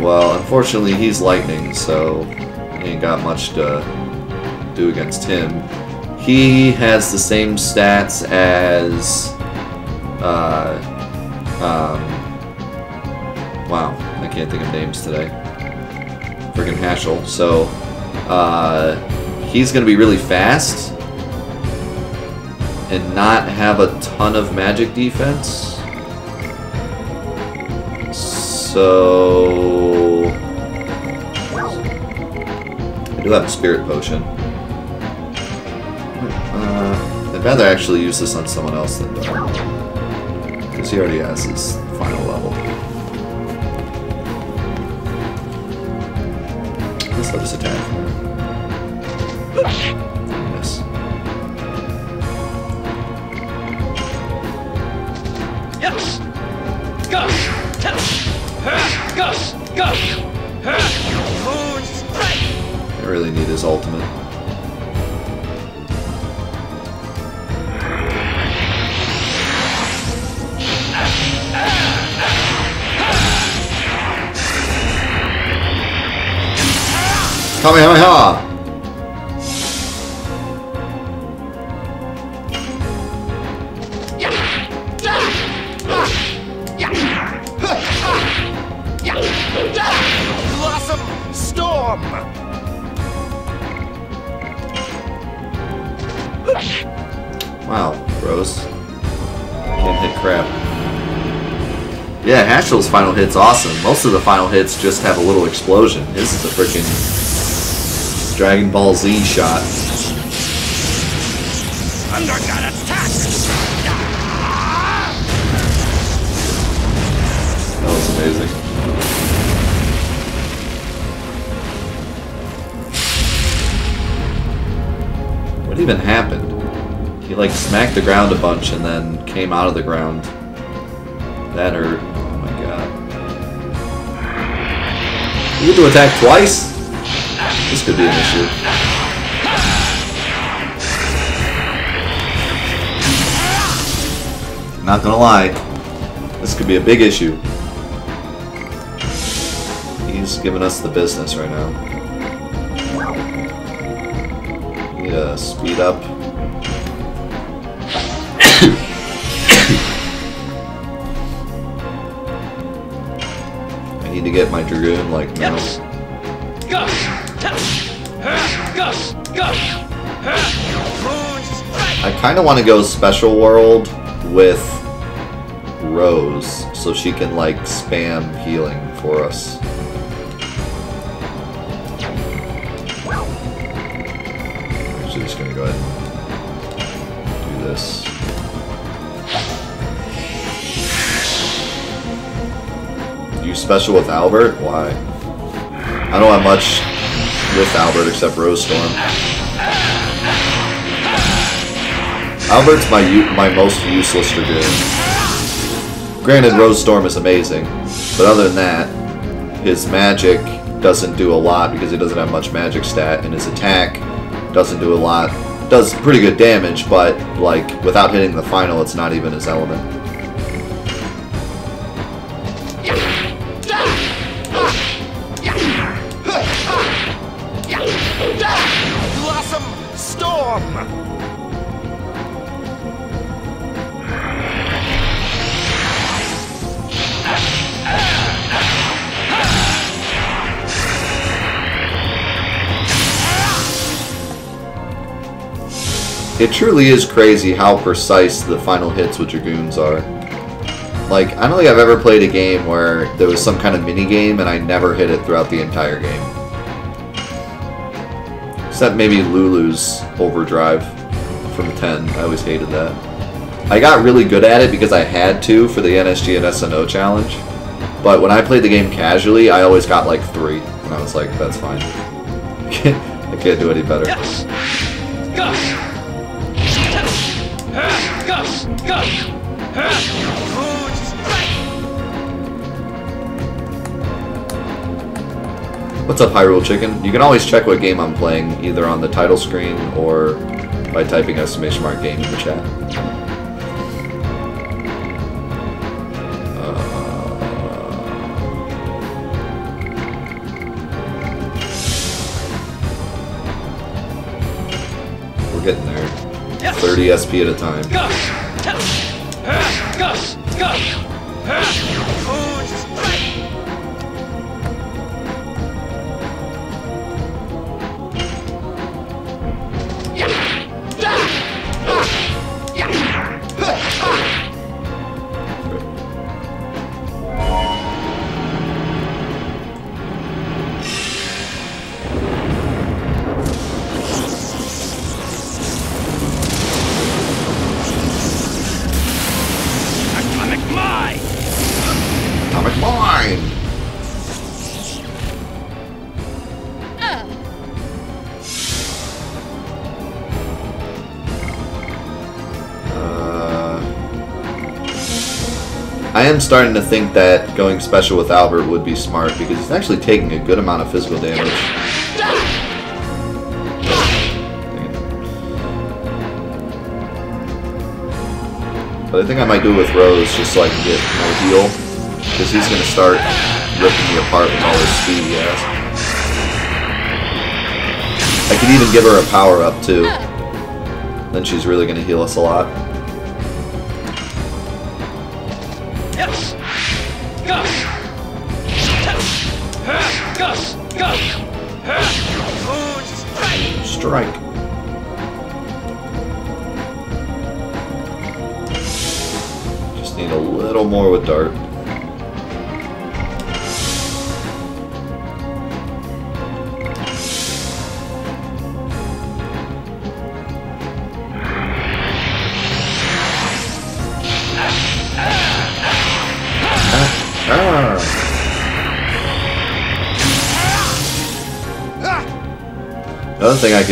Alright, well, unfortunately he's lightning, so he ain't got much to do against him. He has the same stats as... Uh, um, wow, I can't think of names today. Friggin' Haschel. So, uh, he's going to be really fast and not have a ton of magic defense. So... I do have a spirit potion. Uh, I'd rather actually use this on someone else than Dart. Because he already has his final level. Let's let us attack. Really need his ultimate. Kamehameha! Yeah, Haschel's final hit's awesome. Most of the final hits just have a little explosion. This is a freaking Dragon Ball Z shot. Undergut attack. That was amazing. What even happened? He like smacked the ground a bunch and then came out of the ground. That hurt. You get to attack twice? This could be an issue. Not gonna lie, this could be a big issue. He's giving us the business right now. Need to uh, speed up. Need to get my Dragoon, like, now. I kind of want to go Special World with Rose, so she can, like, spam healing for us. Special with Albert? Why? I don't have much with Albert except Rose Storm. Albert's my my most useless Dragoon. Granted, Rose Storm is amazing, but other than that, his magic doesn't do a lot because he doesn't have much magic stat, and his attack doesn't do a lot. Does pretty good damage, but like without hitting the final, it's not even his element. It truly is crazy how precise the final hits with Dragoons are. Like, I don't think I've ever played a game where there was some kind of mini game and I never hit it throughout the entire game. Except maybe Lulu's Overdrive from 10. I always hated that. I got really good at it because I had to for the NSG and SNO challenge. But when I played the game casually, I always got like 3. And I was like, that's fine. I can't do any better. Yes. What's up, Hyrule Chicken? You can always check what game I'm playing, either on the title screen or by typing exclamation mark game in the chat. Uh, we're getting there. 30 SP at a time. Am starting to think that going special with Albert would be smart because he's actually taking a good amount of physical damage. But I think I might do it with Rose just so I can get more heal. Because he's going to start ripping me apart with all his speed he has. I could even give her a power up too. Then she's really going to heal us a lot.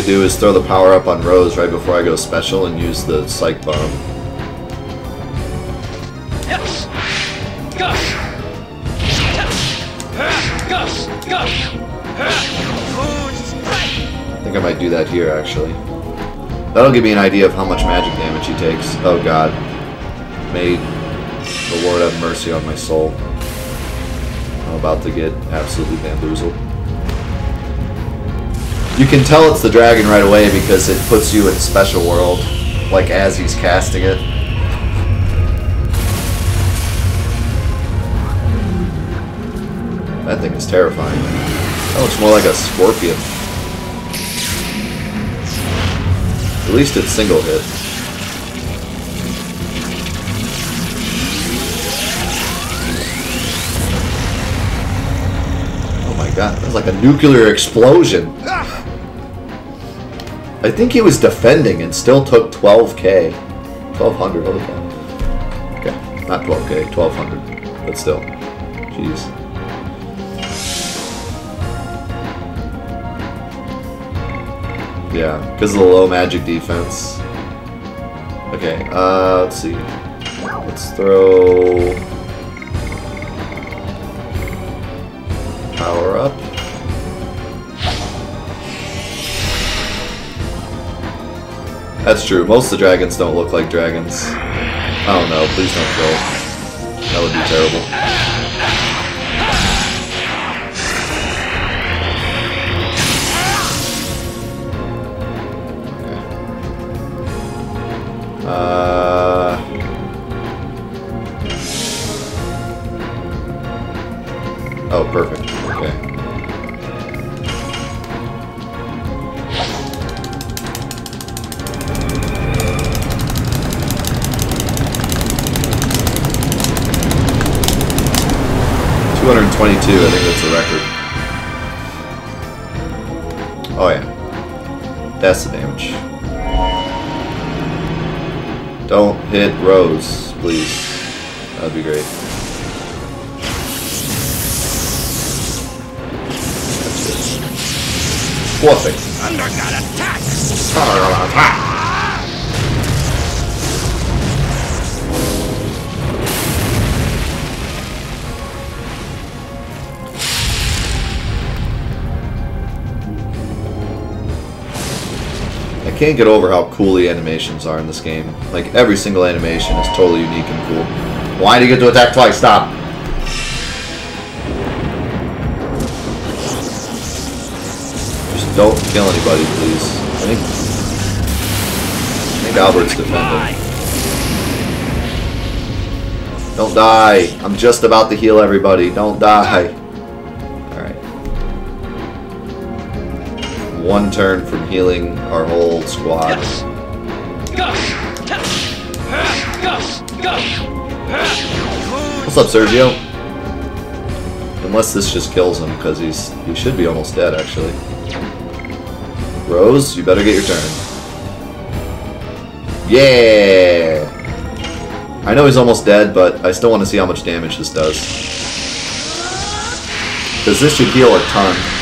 Do is throw the power up on Rose right before I go special and use the Psyche Bomb. I think I might do that here, actually. That'll give me an idea of how much magic damage he takes. Oh god. May the Lord have mercy on my soul. I'm about to get absolutely bamboozled. You can tell it's the dragon right away because it puts you in special world, like as he's casting it. That thing is terrifying. That looks more like a scorpion. At least it's single hit. Oh my god, that's like a nuclear explosion. I think he was defending and still took 12k. 1200, what is that? Okay, not 12k, 1200. But still. Jeez. Yeah, because of the low magic defense. Okay, uh, let's see. Let's throw... That's true, most of the dragons don't look like dragons. I don't know. please don't kill. That would be terrible. Uh, 222, I think that's a record. Oh yeah. That's the damage. Don't hit Rose, please. That'd be great. Whooping. Under attack! Can't get over how cool the animations are in this game. Like, every single animation is totally unique and cool. Why do you get to attack twice? Stop! Just don't kill anybody, please. I think... I think Albert's defending. Don't die. I'm just about to heal everybody. Don't die. One turn from healing our whole squad. What's up, Sergio? Unless this just kills him, because he's he should be almost dead, actually. Rose, you better get your turn. Yeah! I know he's almost dead, but I still want to see how much damage this does. Because this should heal a ton.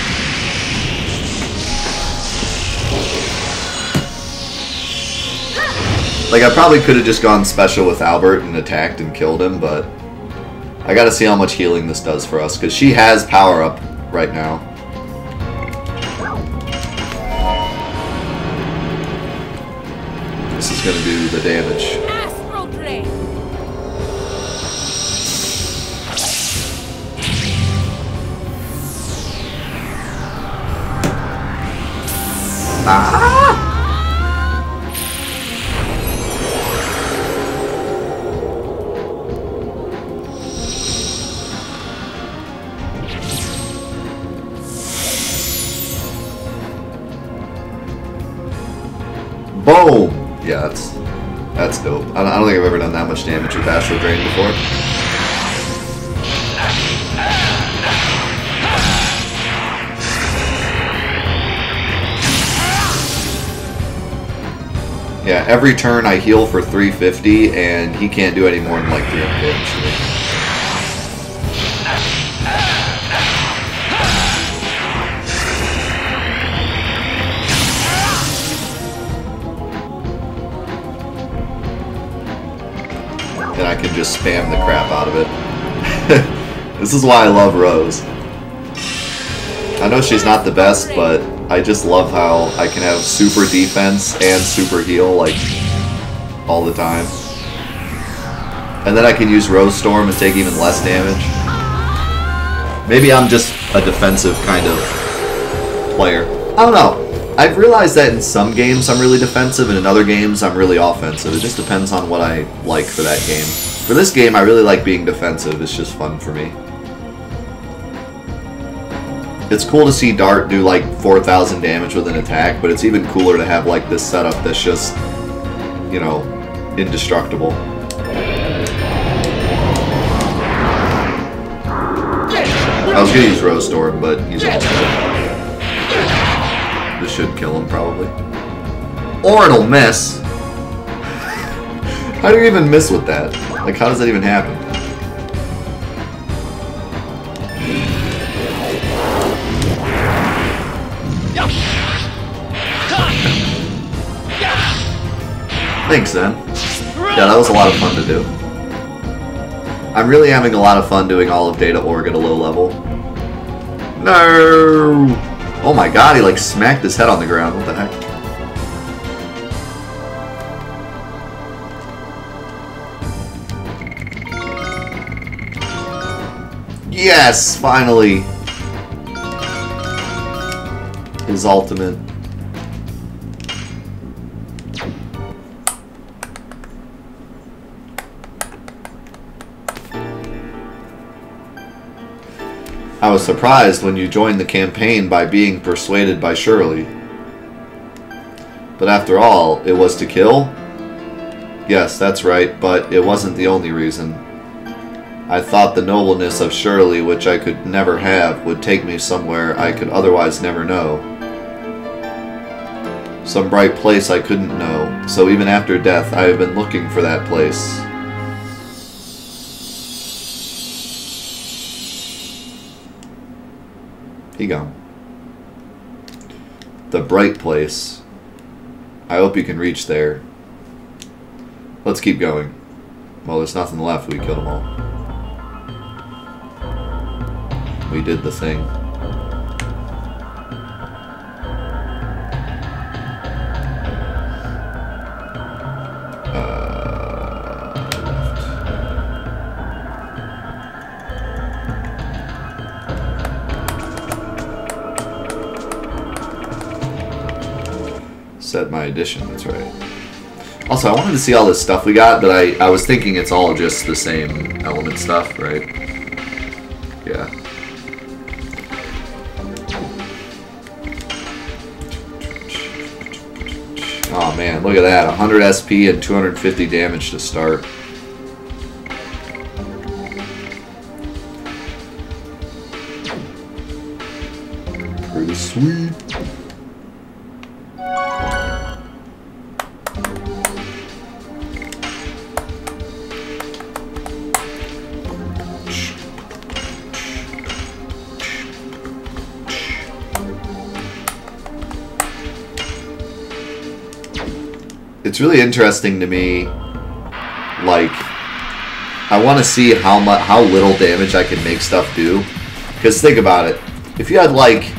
Like, I probably could have just gone special with Albert and attacked and killed him, but I gotta see how much healing this does for us, because she has power up right now. This is gonna do the damage. Astral ah! Boom! Yeah, that's that's dope. I don't, I don't think I've ever done that much damage with Astral Drain before. Yeah, every turn I heal for 350, and he can't do any more than like 300 damage I can just spam the crap out of it. this is why I love Rose. I know she's not the best, but I just love how I can have super defense and super heal, like, all the time. And then I can use Rose Storm and take even less damage. Maybe I'm just a defensive kind of player. I don't know. I've realized that in some games I'm really defensive, and in other games I'm really offensive. It just depends on what I like for that game. For this game, I really like being defensive. It's just fun for me. It's cool to see Dart do like 4,000 damage with an attack, but it's even cooler to have like this setup that's just, you know, indestructible. I was gonna use Rose Storm, but he's. This should kill him, probably. Or it'll miss. How do you even miss with that? Like, how does that even happen? Thanks, then. Yeah, that was a lot of fun to do. I'm really having a lot of fun doing all of Data Org at a low level. No! Oh my god, he like smacked his head on the ground. What the heck? Yes, finally. His ultimate. Was surprised when you joined the campaign by being persuaded by Shirley. But after all, it was to kill? Yes, that's right, but it wasn't the only reason. I thought the nobleness of Shirley, which I could never have, would take me somewhere I could otherwise never know. Some bright place I couldn't know, so even after death I have been looking for that place. He gone. The bright place. I hope you can reach there. Let's keep going. Well, there's nothing left. We killed them all. We did the thing. Set my addition, that's right. Also, I wanted to see all this stuff we got, but I, I was thinking it's all just the same element stuff, right? Yeah. Oh man, look at that. 100 SP and 250 damage to start. It's really interesting to me, like, I want to see how much, how little damage I can make stuff do. Because think about it, if you had like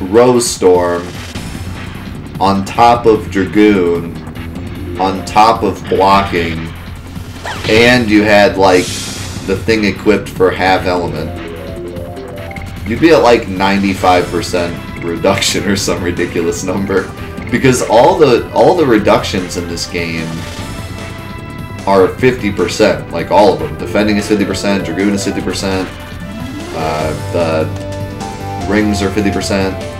Rose Storm on top of Dragoon, on top of blocking, and you had like the thing equipped for half element, you'd be at like 95% reduction or some ridiculous number. Because all the all the reductions in this game are 50%, like all of them. Defending is 50%, Dragoon is 50%, uh, the rings are 50%.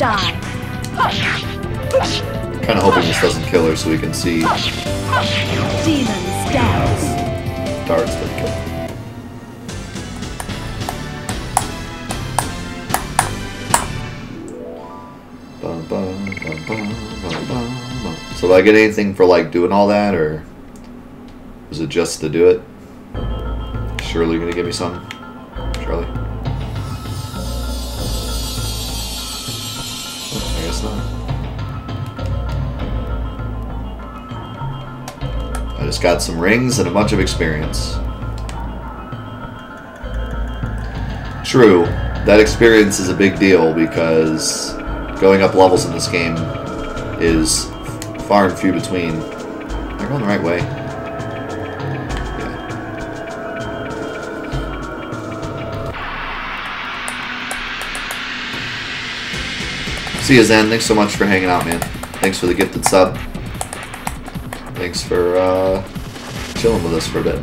Die. Kind of hoping this doesn't kill her so we can see Demon stance. darts that kill. So do I get anything for like doing all that, or is it just to do it? Surely gonna give me some, Charlie. I just got some rings and a bunch of experience. True, that experience is a big deal because going up levels in this game is far and few between. Am I going the right way? Yeah. See you, Zen. Thanks so much for hanging out, man. Thanks for the gifted sub. Thanks for uh, chilling with us for a bit.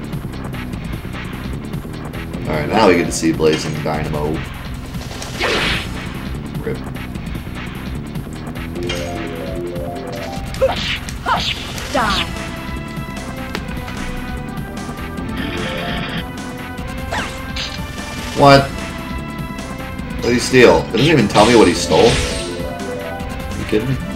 Alright, now we get to see Blazing Dynamo. Rip. Die. What? What did he steal? It doesn't even tell me what he stole. you kidding me?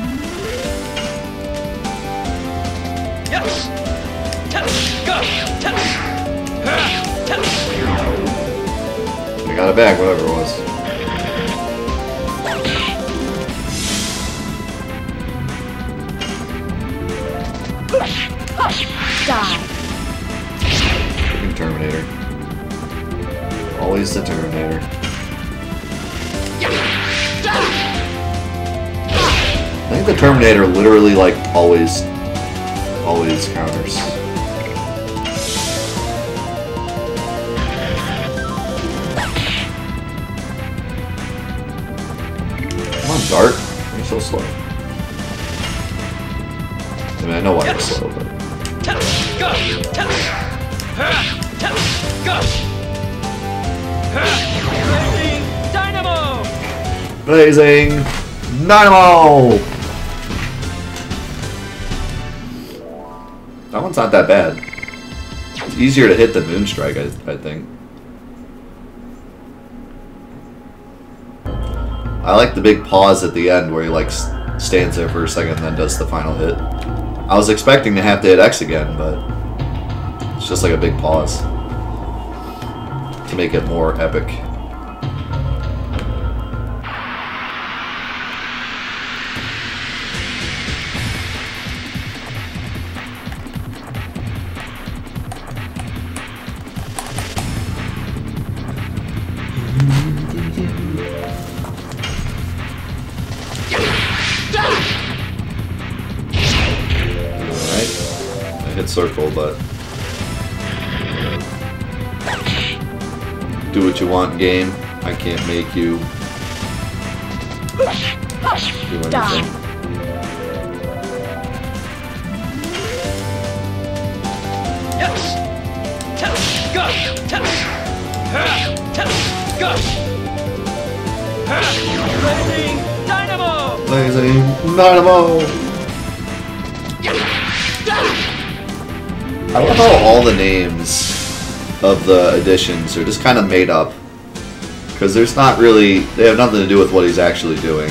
I got it back, whatever it was. Die. Terminator. Always the Terminator. I think the Terminator literally, like, always, always counters. I know why you're slow, but... Yes. Go. Yes. Yes. Blazing Dynamo. Blazing Dynamo! That one's not that bad. It's easier to hit than Moonstrike, I, I think. I like the big pause at the end where he like stands there for a second and then does the final hit. I was expecting to have to hit X again, but it's just like a big pause to make it more epic. Want, game. I can't make you do anything. Yes. Tell. Go. Tell. Go. Ha. Blazing dynamo. Blazing Dynamo! I love how all the names of the additions are just kind of made up. Because there's not really, they have nothing to do with what he's actually doing.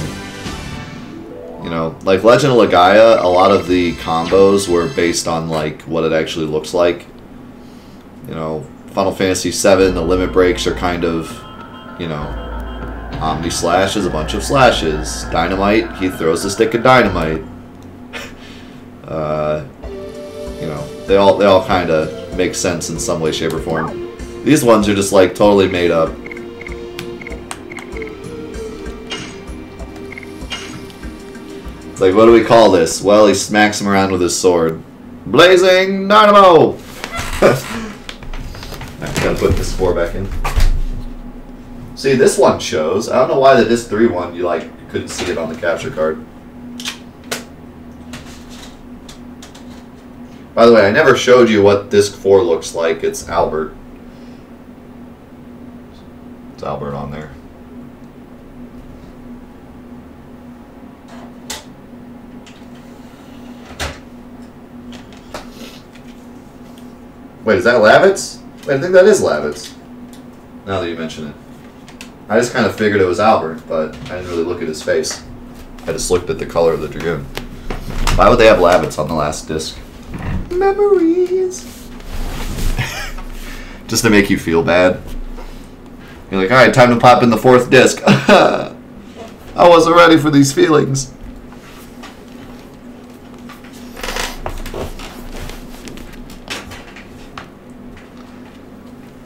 You know, like Legend of Legaia, a lot of the combos were based on like what it actually looks like. You know, Final Fantasy VII, the limit breaks are kind of, you know, Omni Slash is a bunch of slashes. Dynamite, he throws a stick of dynamite. uh, you know, they all they all kind of make sense in some way, shape, or form. These ones are just like totally made up. It's like, what do we call this? Well, he smacks him around with his sword. Blazing Dynamo! I gotta put this four back in. See, this one shows. I don't know why the disc 3 one, you like, couldn't see it on the capture card. By the way, I never showed you what disc 4 looks like. It's Albert. It's Albert on there. Wait, is that Lavitz? Wait, I think that is Lavitz. Now that you mention it. I just kind of figured it was Albert, but I didn't really look at his face. I just looked at the color of the Dragoon. Why would they have Lavitz on the last disc? Memories. just to make you feel bad. You're like, alright, time to pop in the fourth disc. I wasn't ready for these feelings.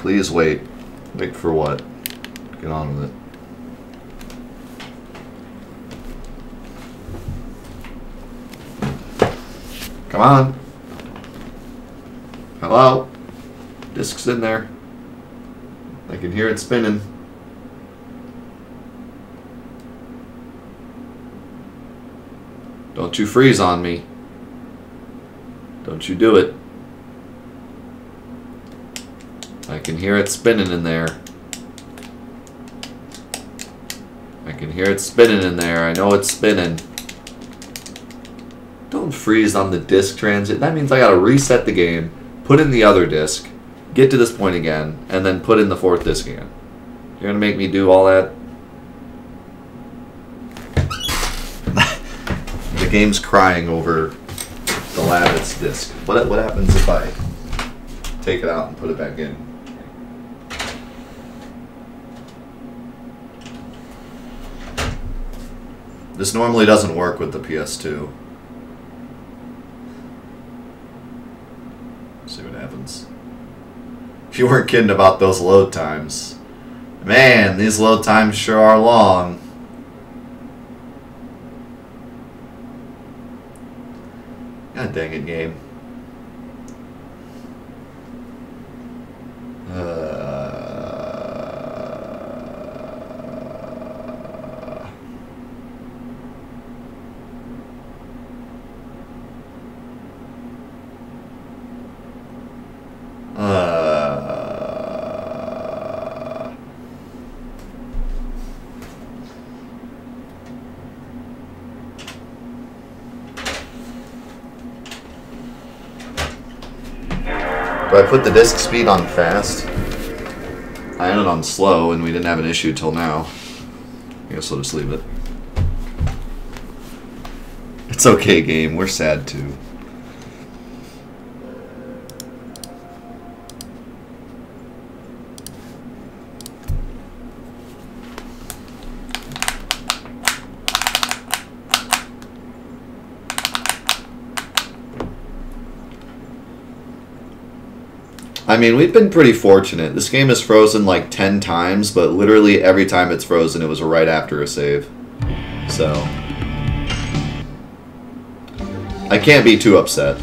Please wait. Wait for what? Get on with it. Come on. Hello? Disc's in there. I can hear it spinning. Don't you freeze on me. Don't you do it. I can hear it spinning in there. I can hear it spinning in there. I know it's spinning. Don't freeze on the disk transit. That means I gotta reset the game, put in the other disk, get to this point again, and then put in the fourth disk again. You're gonna make me do all that? the game's crying over the Lavitz disk. What, what happens if I take it out and put it back in? This normally doesn't work with the PS2. See what happens. If you weren't kidding about those load times. Man, these load times sure are long. God dang it, game. Uh, uh, Do I put the disk speed on fast? I it on slow and we didn't have an issue till now. I guess I'll just leave it. It's okay, game. We're sad too. mean, we've been pretty fortunate. This game is frozen like 10 times, but literally every time it's frozen, it was right after a save. So... I can't be too upset.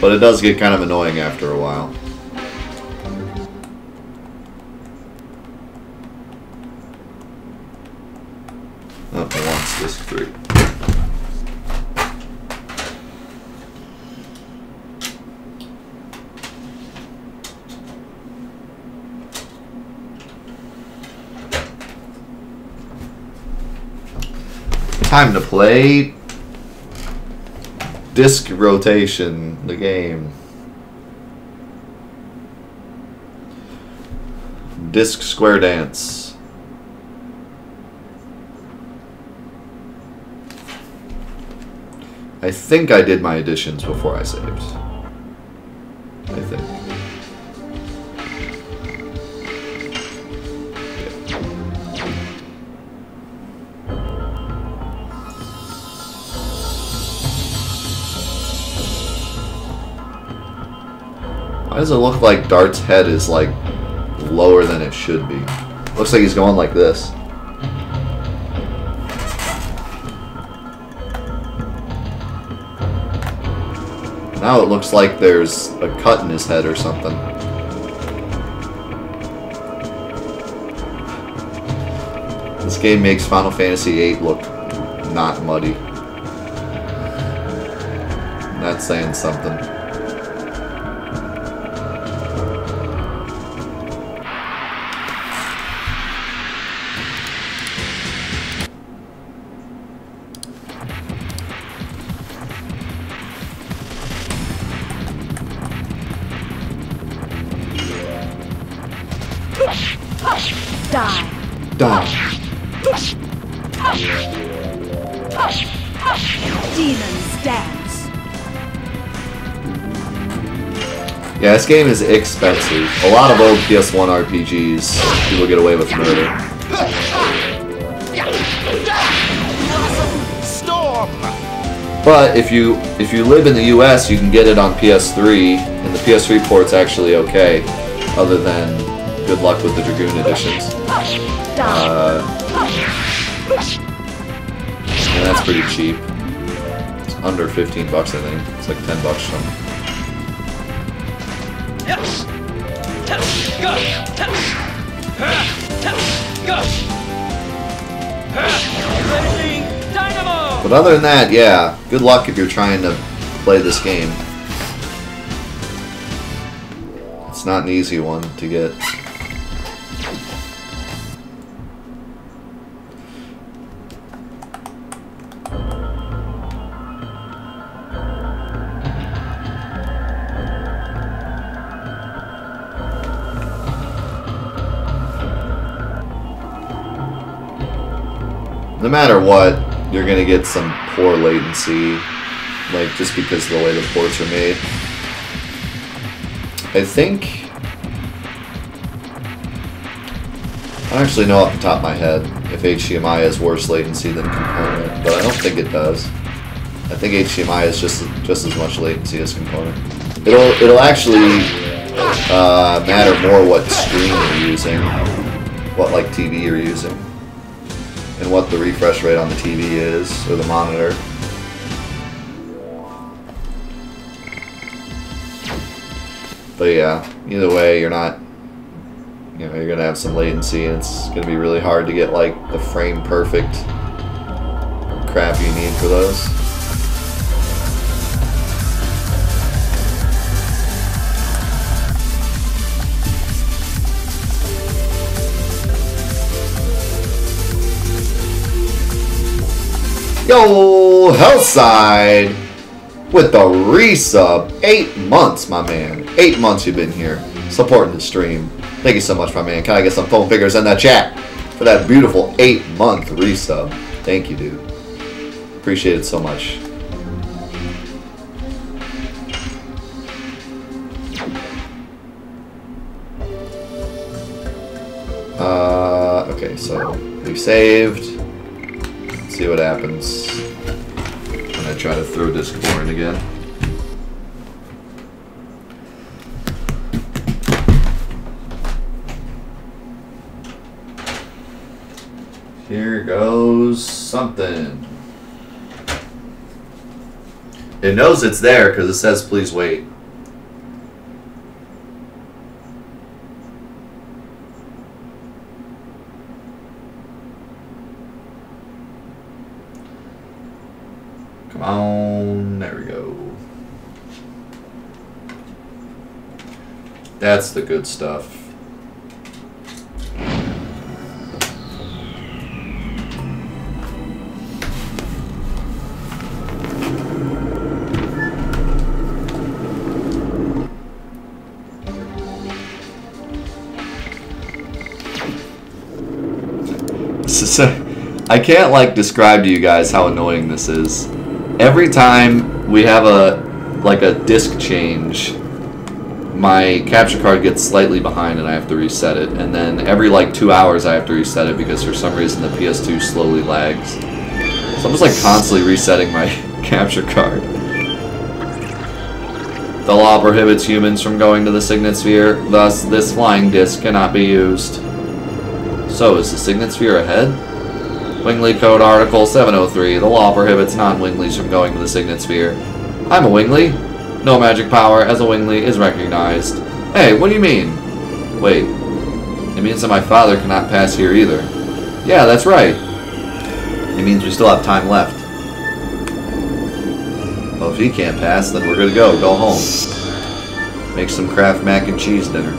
But it does get kind of annoying after a while. Time to play disc rotation, the game. Disc square dance. I think I did my additions before I saved. I think. Why does it look like Dart's head is like lower than it should be? Looks like he's going like this. Now it looks like there's a cut in his head or something. This game makes Final Fantasy VIII look not muddy. That's saying something. Game is expensive. A lot of old PS1 RPGs, people get away with murder. But if you if you live in the US, you can get it on PS3, and the PS3 port's actually okay, other than good luck with the Dragoon additions. Uh, and that's pretty cheap. It's under 15 bucks, I think. It's like 10 bucks some. But other than that, yeah, good luck if you're trying to play this game. It's not an easy one to get. No matter what, you're gonna get some poor latency, like just because of the way the ports are made. I think. I don't actually know off the top of my head if HDMI has worse latency than component, but I don't think it does. I think HDMI is just just as much latency as component. It'll it'll actually uh, matter more what screen you're using, what like TV you're using and what the refresh rate on the TV is, or the monitor. But yeah, either way, you're not, you know, you're gonna have some latency, and it's gonna be really hard to get like the frame perfect crap you need for those. Yo, Hellside with the resub. Eight months, my man. Eight months you've been here supporting the stream. Thank you so much, my man. Can I get some phone figures in that chat for that beautiful eight month resub? Thank you, dude. Appreciate it so much. Uh, okay, so we saved see what happens when I try to throw disc four in again. Here goes something. It knows it's there because it says please wait. Come on, there we go. That's the good stuff. A, I can't like describe to you guys how annoying this is. Every time we have a like a disc change, my capture card gets slightly behind and I have to reset it. And then every like two hours I have to reset it because for some reason the PS2 slowly lags. So I'm just like constantly resetting my capture card. The law prohibits humans from going to the Signet Sphere, thus this flying disc cannot be used. So, is the Signet Sphere ahead? Wingly Code Article 703. The law prohibits non-Winglies from going to the Signet Sphere. I'm a Wingly. No magic power as a Wingly is recognized. Hey, what do you mean? Wait. It means that my father cannot pass here either. Yeah, that's right. It means we still have time left. Well, if he can't pass, then we're to go. Go home. Make some Kraft mac and cheese dinner.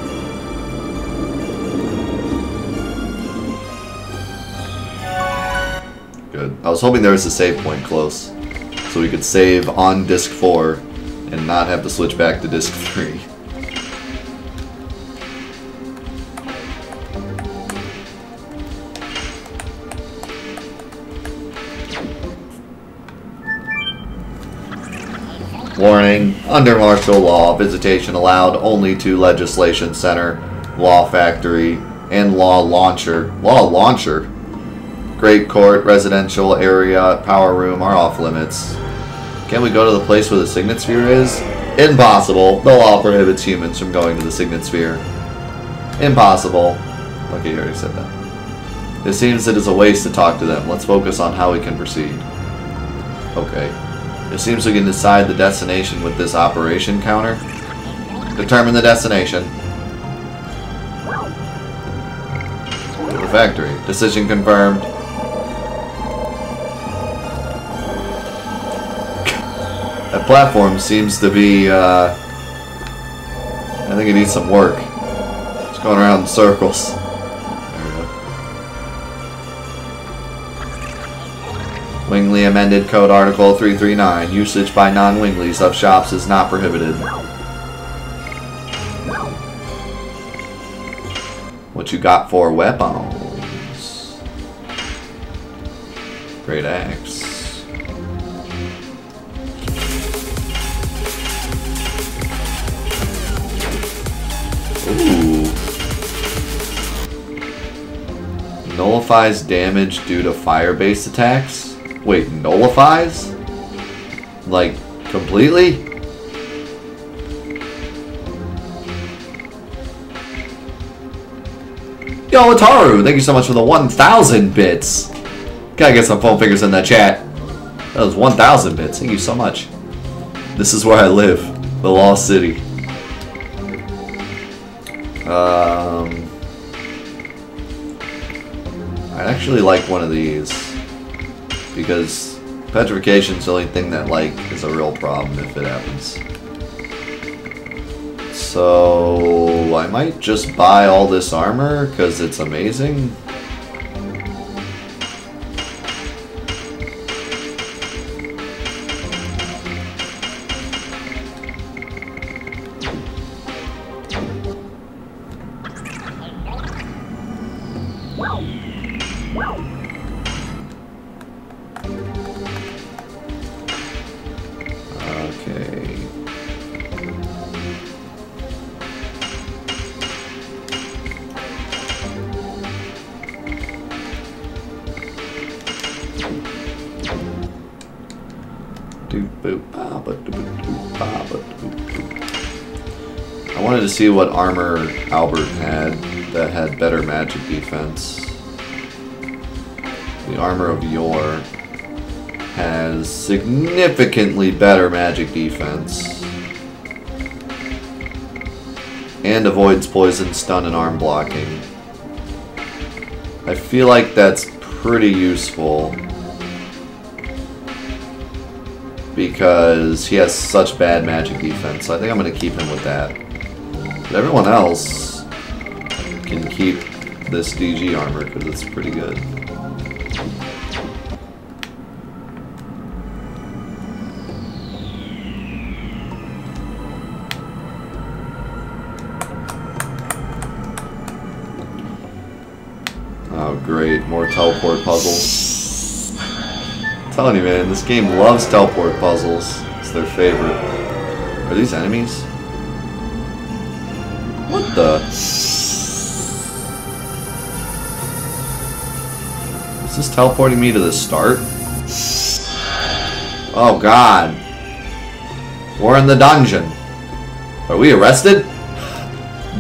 Good. I was hoping there was a save point close. So we could save on disc 4 and not have to switch back to disc 3. Warning, under martial law, visitation allowed only to Legislation Center, Law Factory, and Law Launcher. Law Launcher? Great Court, residential area, power room are off limits. Can we go to the place where the Signet Sphere is? Impossible. The law prohibits humans from going to the Signet Sphere. Impossible. Okay, you already said that. It seems it is a waste to talk to them. Let's focus on how we can proceed. Okay. It seems we can decide the destination with this operation counter. Determine the destination. The factory. Decision confirmed. That platform seems to be, uh, I think it needs some work. It's going around in circles. Wingly amended Code Article 339. Usage by non-Winglies of shops is not prohibited. What you got for weapons? Great axe. Ooh. Nullifies damage due to fire-based attacks? Wait, nullifies? Like, completely? Yo, it's Haru! Thank you so much for the 1,000 bits! Gotta get some phone figures in that chat. That was 1,000 bits. Thank you so much. This is where I live. The Lost City. Um, I'd actually like one of these because petrification's the only thing that like is a real problem if it happens. So I might just buy all this armor because it's amazing. See what armor Albert had that had better magic defense. The armor of Yore has significantly better magic defense. And avoids poison, stun, and arm blocking. I feel like that's pretty useful. Because he has such bad magic defense. So I think I'm going to keep him with that. But everyone else can keep this DG armor because it's pretty good. Oh great, more teleport puzzles. I'm telling you man, this game loves teleport puzzles. It's their favorite. Are these enemies? What the? Is this teleporting me to the start? Oh god. We're in the dungeon. Are we arrested?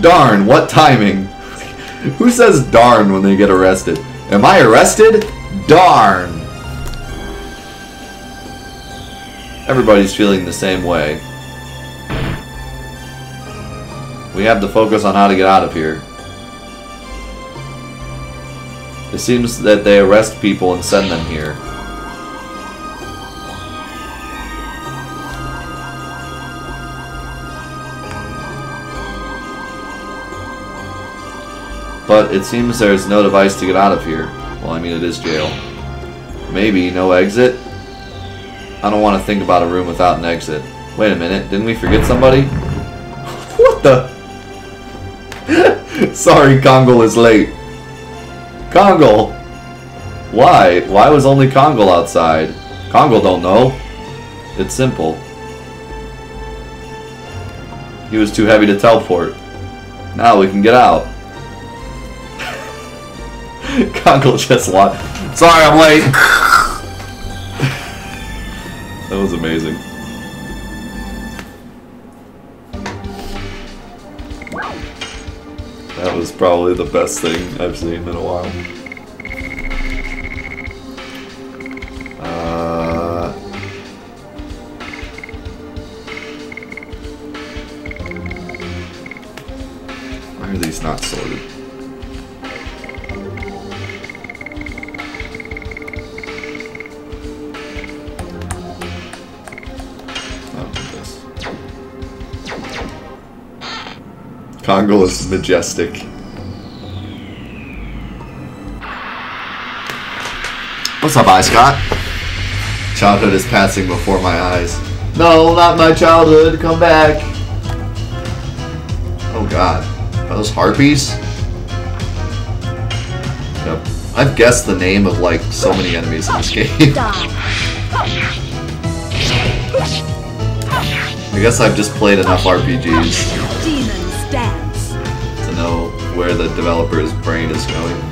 Darn, what timing. Who says darn when they get arrested? Am I arrested? Darn. Everybody's feeling the same way. We have to focus on how to get out of here. It seems that they arrest people and send them here. But it seems there's no device to get out of here. Well, I mean, it is jail. Maybe no exit? I don't want to think about a room without an exit. Wait a minute, didn't we forget somebody? what the? Sorry, Kongol is late. Kongol! Why? Why was only Kongol outside? Kongol don't know. It's simple. He was too heavy to teleport. Now we can get out. Kongol just lost. Sorry, I'm late. that was amazing. Was probably the best thing I've seen in a while. Uh, why are these not sorted? Congo is majestic. What's up, I Scott? Childhood is passing before my eyes. No, not my childhood. Come back. Oh God, are those harpies? Yep. I've guessed the name of like so many enemies in this game. I guess I've just played enough RPGs to know where the developer's brain is going.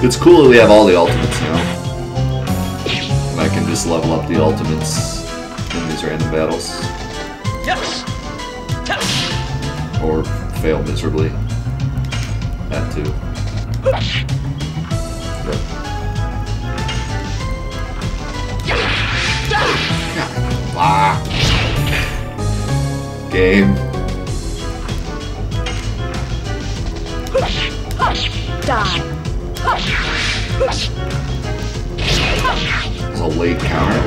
It's cool that we have all the ultimates now. And I can just level up the ultimates in these random battles. Yes! Or fail miserably. That too. Yep. Ah. Game. Die. It's a late counter.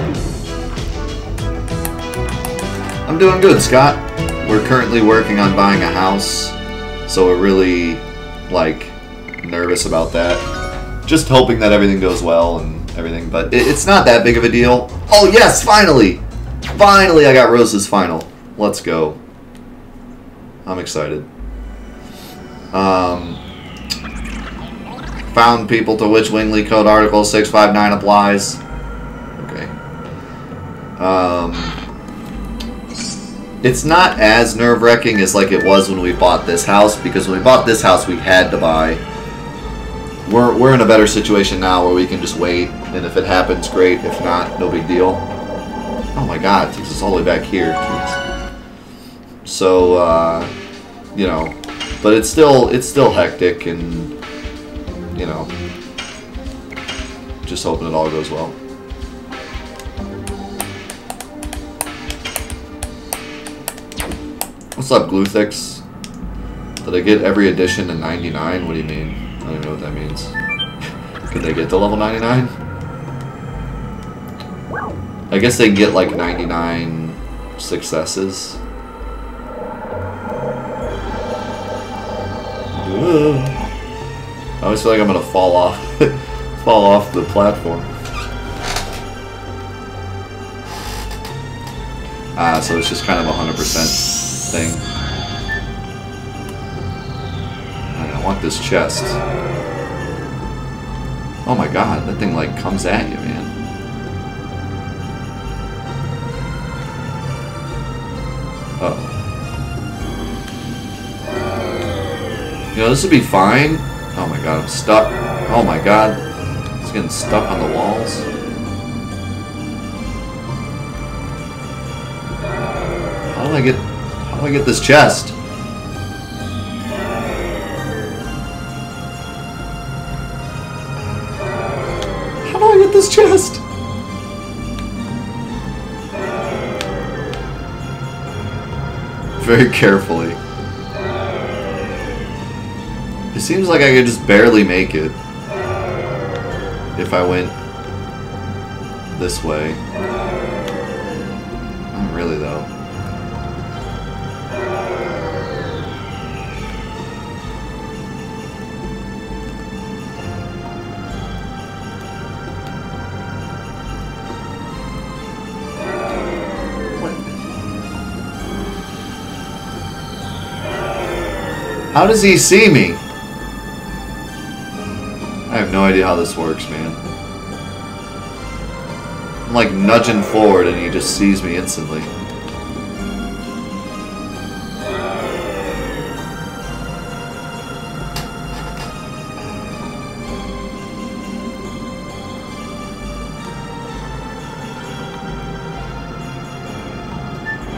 I'm doing good, Scott. We're currently working on buying a house, so we're really, like, nervous about that. Just hoping that everything goes well and everything, but it, it's not that big of a deal. Oh, yes, finally! Finally, I got Rose's final. Let's go. I'm excited. Um, found people to which Wingly Code Article 659 applies. Okay. Um, it's not as nerve wracking as like it was when we bought this house because when we bought this house we had to buy. We're we're in a better situation now where we can just wait, and if it happens, great. If not, no big deal. Oh my God, it takes us all the way back here. Jeez. So uh, you know, but it's still it's still hectic and you know, just hoping it all goes well. What's up, Gluthix? Did I get every addition to 99? What do you mean? I don't even know what that means. Could they get to level 99? I guess they can get like 99 successes. Ugh. I always feel like I'm gonna fall off, fall off the platform. Ah, so it's just kind of a hundred percent thing. Alright, I want this chest. Oh my god, that thing like comes at you, man. Uh oh. You know, this would be fine. My god, I'm stuck. Oh my god. It's getting stuck on the walls. How do I get... How do I get this chest? How do I get this chest? Very carefully. Seems like I could just barely make it if I went this way. Not really, though. How does he see me? No idea how this works, man. I'm like nudging forward and he just sees me instantly.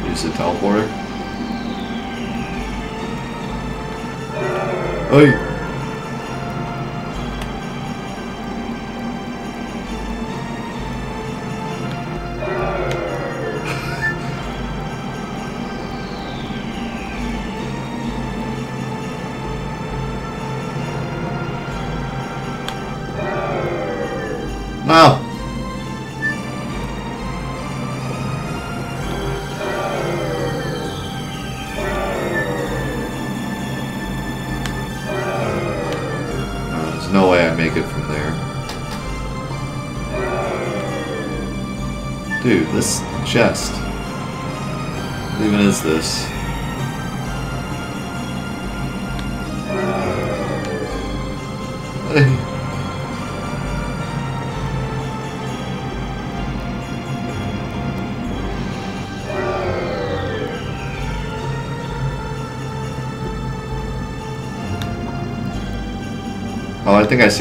Use the teleporter. Hey!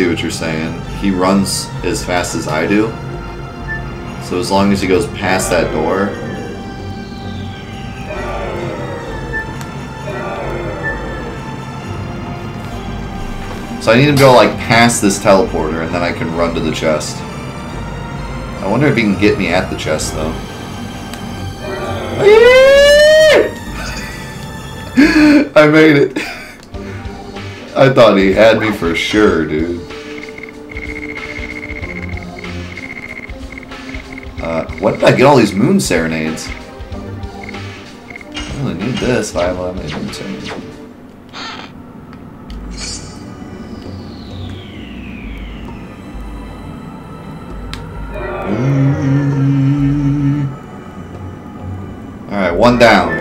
See what you're saying. He runs as fast as I do. So as long as he goes past that door. So I need him to go like past this teleporter and then I can run to the chest. I wonder if he can get me at the chest though. I made it. I thought he had me for sure, dude. What did I get all these moon serenades? I really need this if I moon serenades. Alright, one down.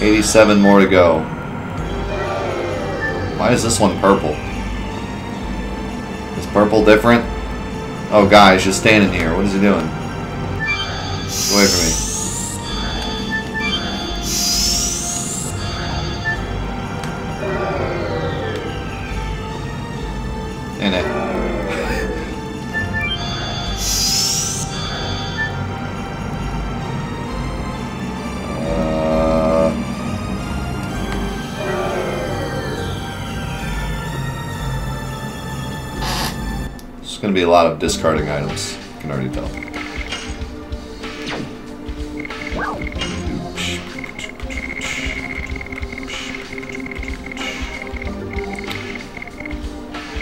87 more to go. Why is this one purple? Is purple different? Oh, guys, just standing here. What is he doing? Get away from me. Lot of discarding items. I can already tell.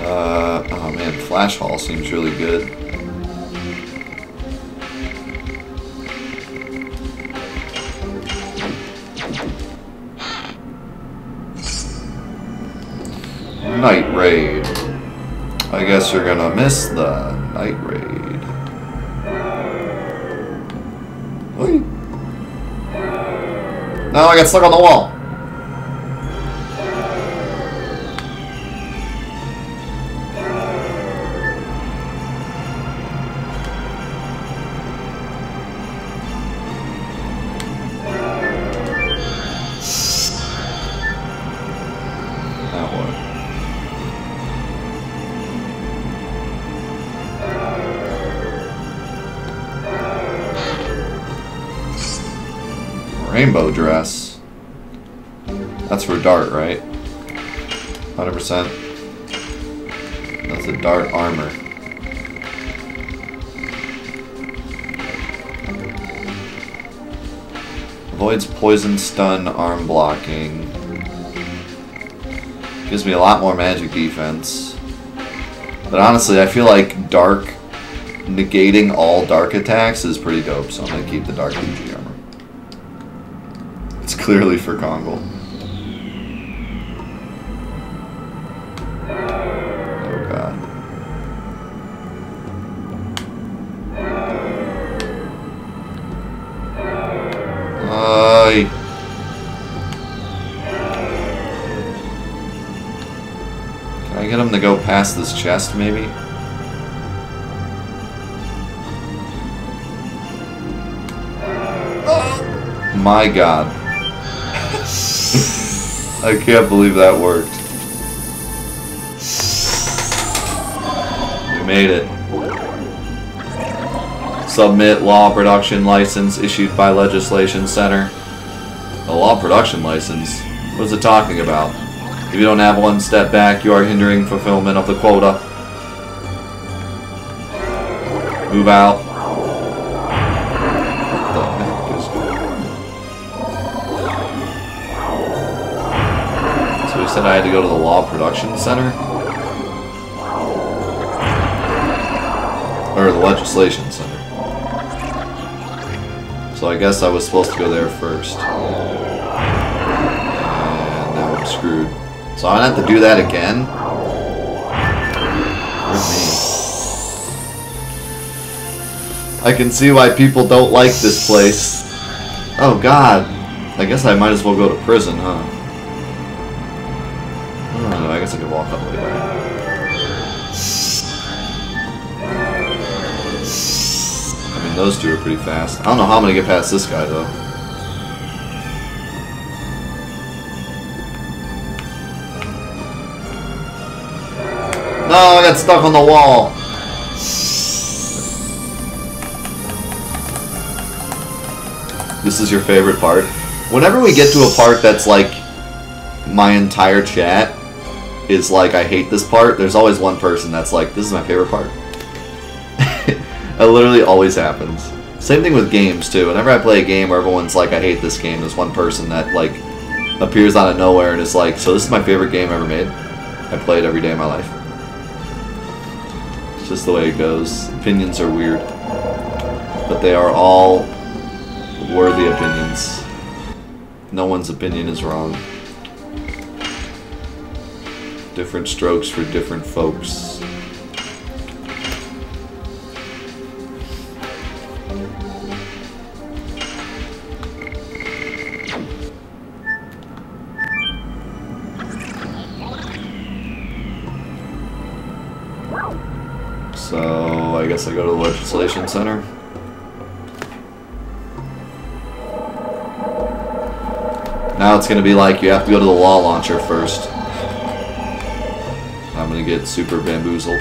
Uh, oh man, Flash Hall seems really good. Guess you're gonna miss the Night Raid. No, I got stuck on the wall. Rainbow dress. That's for Dart, right? 100%. That's a Dart armor. Avoids poison, stun, arm blocking. Gives me a lot more magic defense. But honestly, I feel like dark negating all dark attacks is pretty dope, so I'm gonna keep the dark clearly for Kongol. Oh god. Ay. Can I get him to go past this chest, maybe? Oh, my god. I can't believe that worked. We made it. Submit law production license issued by Legislation Center. A law production license? What is it talking about? If you don't have one step back, you are hindering fulfillment of the quota. Move out. I had to go to the Law Production Center? Or the Legislation Center. So I guess I was supposed to go there first. And now I'm screwed. So I'm gonna have to do that again? I can see why people don't like this place. Oh god. I guess I might as well go to prison, huh? Guess I could walk. I mean, those two are pretty fast. I don't know how I'm gonna get past this guy, though. No, I got stuck on the wall. This is your favorite part. Whenever we get to a part that's like my entire chat is like I hate this part, there's always one person that's like, this is my favorite part. it literally always happens. Same thing with games too. Whenever I play a game where everyone's like, I hate this game, there's one person that like appears out of nowhere and is like, so this is my favorite game ever made. I play it every day of my life. It's just the way it goes. Opinions are weird. But they are all worthy opinions. No one's opinion is wrong. Different strokes for different folks. So I guess I go to the legislation center. Now it's gonna be like you have to go to the law launcher first. Gonna get super bamboozled.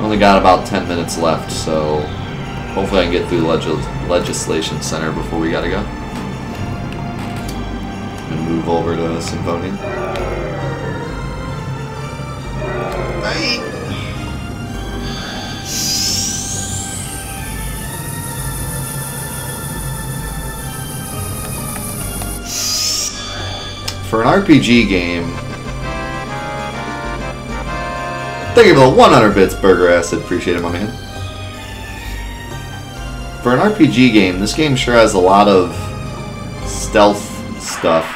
Only got about 10 minutes left, so hopefully I can get through the legis legislation center before we gotta go. And move over to Symphonia. For an RPG game, thank you for the 100 bits, Burger Acid. Appreciate it, my man. For an RPG game, this game sure has a lot of stealth stuff.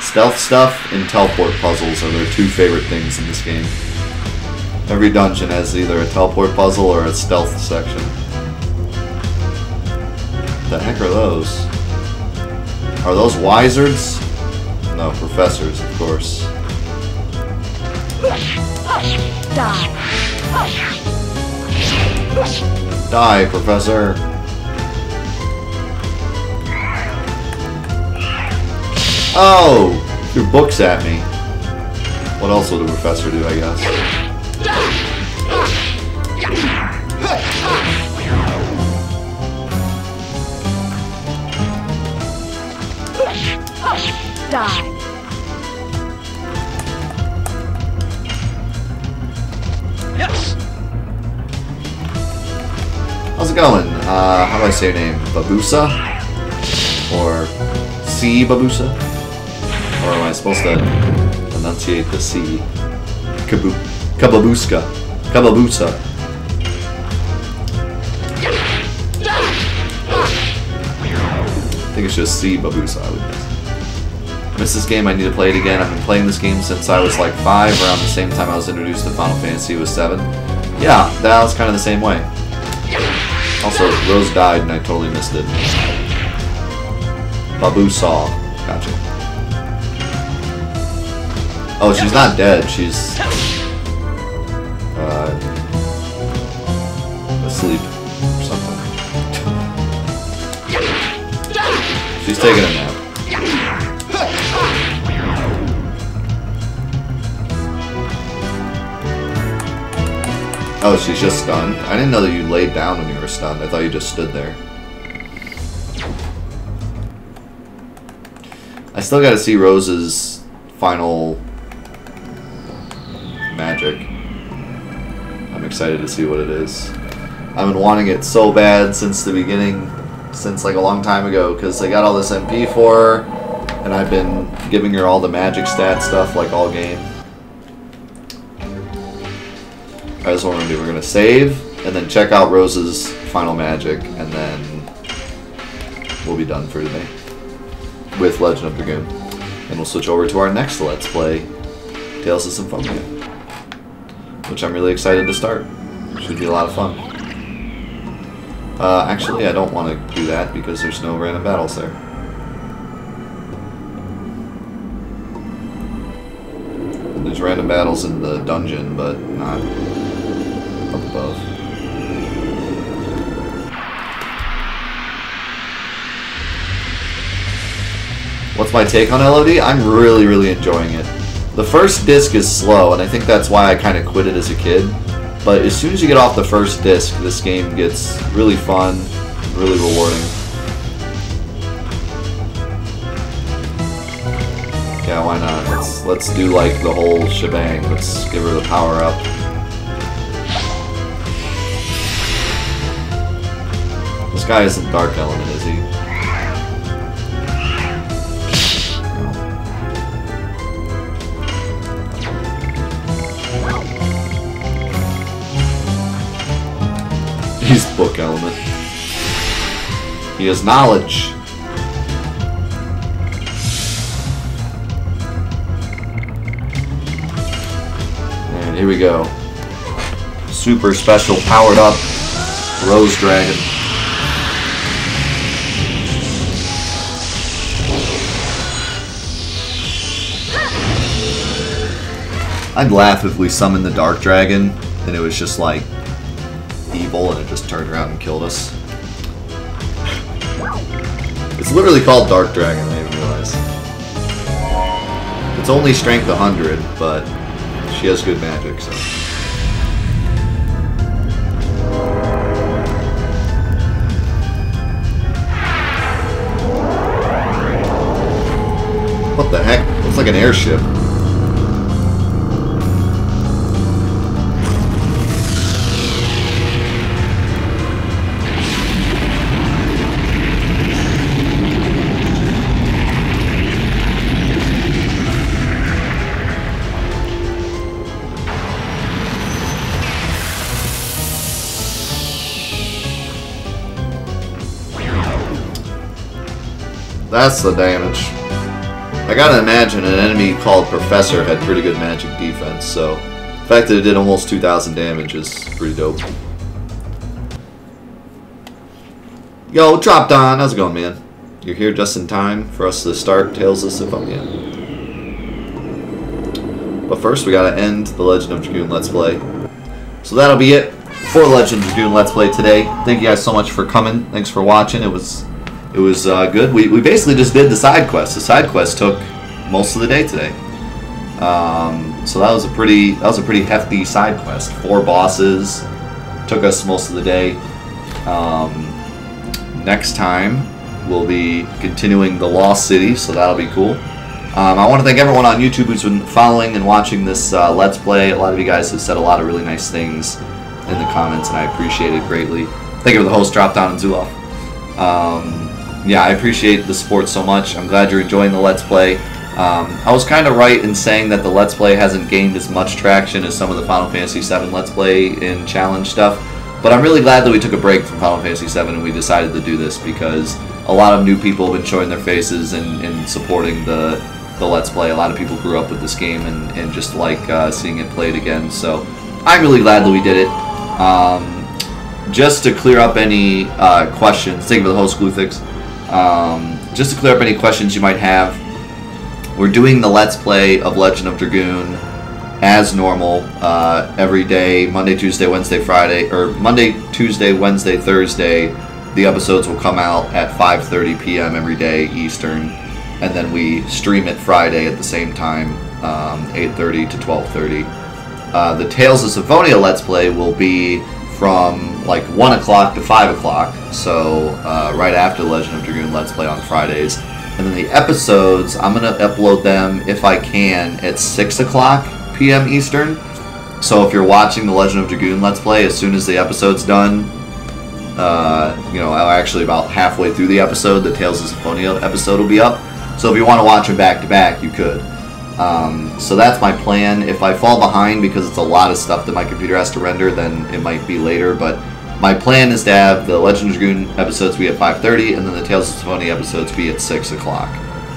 Stealth stuff and teleport puzzles are their two favorite things in this game. Every dungeon has either a teleport puzzle or a stealth section. The heck are those? Are those wizards? No, professors, of course. Die. Die, professor. Oh! Threw books at me. What else will the professor do, I guess? Die. Yes. How's it going? Uh, how do I say your name? Babusa? Or C Babusa? Or am I supposed to enunciate the C? Kabu Kababuska. Kababusa. I think it's just C Babusa, I would guess. I miss this game, I need to play it again. I've been playing this game since I was like 5, around the same time I was introduced to Final Fantasy was 7. Yeah, that was kind of the same way. Also, Rose died and I totally missed it. Babu saw. Gotcha. Oh, she's not dead. She's uh, asleep or something. She's taking a nap. Oh, she's just stunned. I didn't know that you laid down when you were stunned. I thought you just stood there. I still gotta see Rose's final magic. I'm excited to see what it is. I've been wanting it so bad since the beginning, since like a long time ago, because I got all this MP for her, and I've been giving her all the magic stat stuff like all game. That's what we're gonna do. We're gonna save and then check out Rose's final magic, and then we'll be done for today with Legend of Dragoon. And we'll switch over to our next Let's Play, Tales of Symphonia, which I'm really excited to start. Should be a lot of fun. Uh, actually, I don't want to do that because there's no random battles there. There's random battles in the dungeon, but not What's my take on LOD? I'm really, really enjoying it. The first disc is slow, and I think that's why I kind of quit it as a kid. But as soon as you get off the first disc, this game gets really fun, really rewarding. Yeah, why not? Let's let's do like the whole shebang. Let's give her the power up. Guy isn't Dark Element, is he? He's Book Element. He has knowledge. And here we go. Super special powered up Rose Dragon. I'd laugh if we summoned the Dark Dragon and it was just like evil and it just turned around and killed us. It's literally called Dark Dragon, I didn't realize. It's only strength 100, but she has good magic, so. What the heck? Looks like an airship. That's the damage. I gotta imagine an enemy called Professor had pretty good magic defense, so the fact that it did almost 2,000 damage is pretty dope. Yo, dropped on. How's it going, man? You're here just in time for us to start Tales of Symphonia. But first, we gotta end the Legend of Dragoon Let's Play. So that'll be it for Legend of Dragoon Let's Play today. Thank you guys so much for coming. Thanks for watching. It was it was uh, good. We, we basically just did the side quest. The side quest took most of the day today. Um, so that was a pretty that was a pretty hefty side quest. Four bosses took us most of the day. Um, next time we'll be continuing the Lost City, so that'll be cool. Um, I want to thank everyone on YouTube who's been following and watching this uh, Let's Play. A lot of you guys have said a lot of really nice things in the comments, and I appreciate it greatly. Thank you for the host, Drop Down and Zuloff. Um, yeah, I appreciate the support so much. I'm glad you're enjoying the Let's Play. Um, I was kind of right in saying that the Let's Play hasn't gained as much traction as some of the Final Fantasy VII Let's Play and challenge stuff. But I'm really glad that we took a break from Final Fantasy VII and we decided to do this because a lot of new people have been showing their faces and, and supporting the the Let's Play. A lot of people grew up with this game and, and just like uh, seeing it played again. So I'm really glad that we did it. Um, just to clear up any uh, questions, thank you for the host, Gluthix. Um, just to clear up any questions you might have, we're doing the Let's Play of Legend of Dragoon as normal uh, every day, Monday, Tuesday, Wednesday, Friday, or Monday, Tuesday, Wednesday, Thursday. The episodes will come out at 5:30 p.m. every day Eastern, and then we stream it Friday at the same time, um, 8:30 to 12:30. Uh, the Tales of Symphonia Let's Play will be from like 1 o'clock to 5 o'clock, so uh, right after Legend of Dragoon Let's Play on Fridays. And then the episodes, I'm going to upload them if I can at 6 o'clock p.m. Eastern. So if you're watching the Legend of Dragoon Let's Play, as soon as the episode's done, uh, you know, actually about halfway through the episode, the Tales of Symphonia episode will be up. So if you want to watch them back to back, you could. Um, so that's my plan. If I fall behind because it's a lot of stuff that my computer has to render, then it might be later. But my plan is to have the Legend of Dragoon episodes be at 5.30 and then the Tales of Symphonia episodes be at 6 o'clock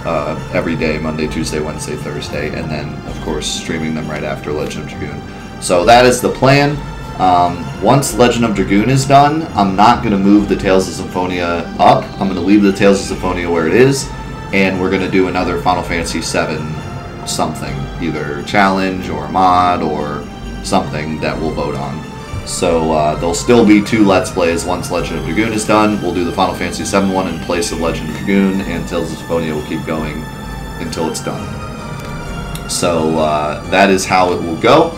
uh, every day, Monday, Tuesday, Wednesday, Thursday. And then, of course, streaming them right after Legend of Dragoon. So that is the plan. Um, once Legend of Dragoon is done, I'm not going to move the Tales of Symphonia up. I'm going to leave the Tales of Symphonia where it is. And we're going to do another Final Fantasy VII something, either challenge or mod or something that we'll vote on. So uh, there'll still be two Let's Plays once Legend of Dragoon is done. We'll do the Final Fantasy VII one in place of Legend of Dragoon, and Tales of Symphonia will keep going until it's done. So uh, that is how it will go.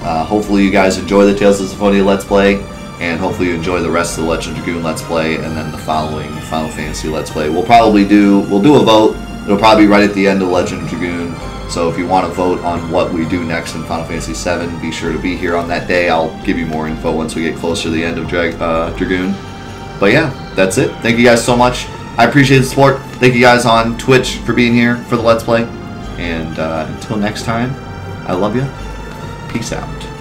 Uh, hopefully you guys enjoy the Tales of Symphonia Let's Play, and hopefully you enjoy the rest of the Legend of Dragoon Let's Play, and then the following Final Fantasy Let's Play. We'll probably do, we'll do a vote. It'll probably be right at the end of Legend of Dragoon so if you want to vote on what we do next in Final Fantasy VII, be sure to be here on that day. I'll give you more info once we get closer to the end of Dra uh, Dragoon. But yeah, that's it. Thank you guys so much. I appreciate the support. Thank you guys on Twitch for being here for the Let's Play. And uh, until next time, I love you. Peace out.